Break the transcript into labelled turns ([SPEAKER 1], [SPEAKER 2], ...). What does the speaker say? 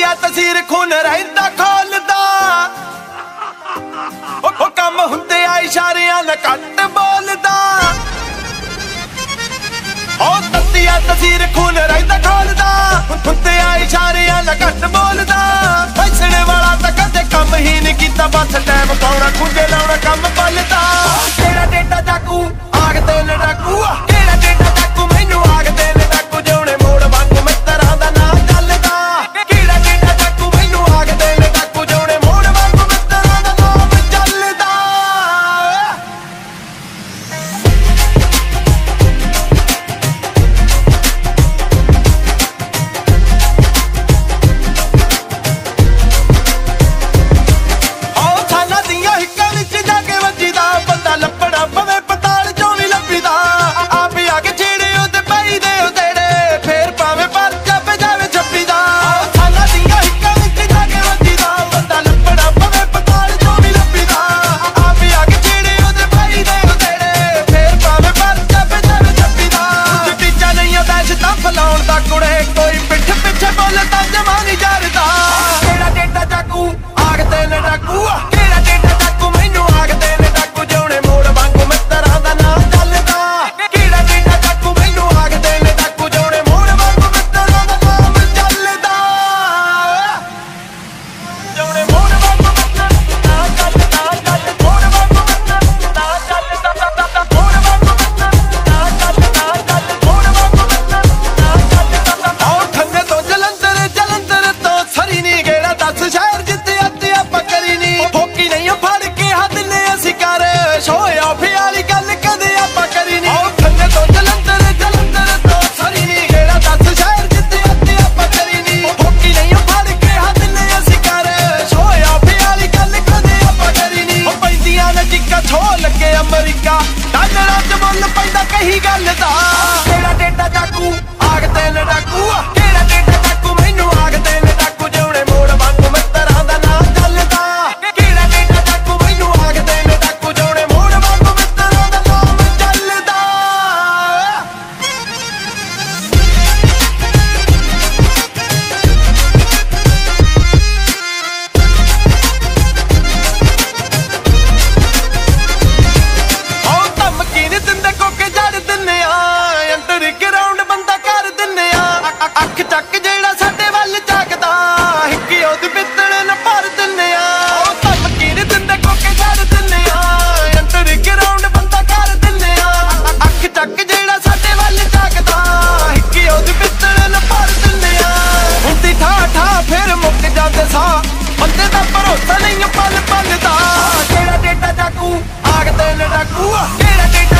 [SPEAKER 1] ਦੀ ਤਸਵੀਰ ਖੂਨ ਰਹਿੰਦਾ ਖੋਲਦਾ। ਉਹ ਕੰਮ ਹੁੰਦੇ ਆ ਇਸ਼ਾਰਿਆਂ ਨਾਲ ਕੱਟ ਬੋਲਦਾ। ਉਹ ਤੱਤੀ ਆ ਤਸਵੀਰ ਖੂਨ ਰਹਿੰਦਾ ਖੋਲਦਾ। ਹੁੰਦੇ ਆ ਇਸ਼ਾਰਿਆਂ ਨਾਲ ਕੱਟ ਬੋਲਦਾ। ਫੈਸਣੇ ਵਾਲਾ ਤਾਂ ਕਦੇ ਕੰਮ ਹੀ ਨਹੀਂ ਕੀਤਾ, ਬਸ ਟਾਈਮ ਪਾਉਣਾ ਖੁਦ ਜਮਾਨੀ ਜਰਦਾ ਕਿਹੜਾ ਡੇਟਾ ਚਾਕੂ? ਆਗ ਤੇ ਲੜਾਕੂ। ਕੇ ਅਮਰੀਕਾ। ਡਾਲਰਾਂ 'ਚ ਮੁੱਲ ਪੈਂਦਾ ਕਹੀ ਗੱਲ ਦਾ। ਤੇਰਾ ਡੇਟਾ ਜਾਕੂ ਆਗ ਤੇ ਲੜਾਕੂ। ਬੰਦੇ ਦਾ ਭਰੋਸਾ ਨਹੀਂ ਪਲ ਪਲ ਦਾ। ਕਿਹੜਾ ਡੇਟਾ ਡਾਕੂ ਆਗਦੇ ਨੇ ਡਾਕੂ ਕਿਹੜਾ ਡੇਟਾ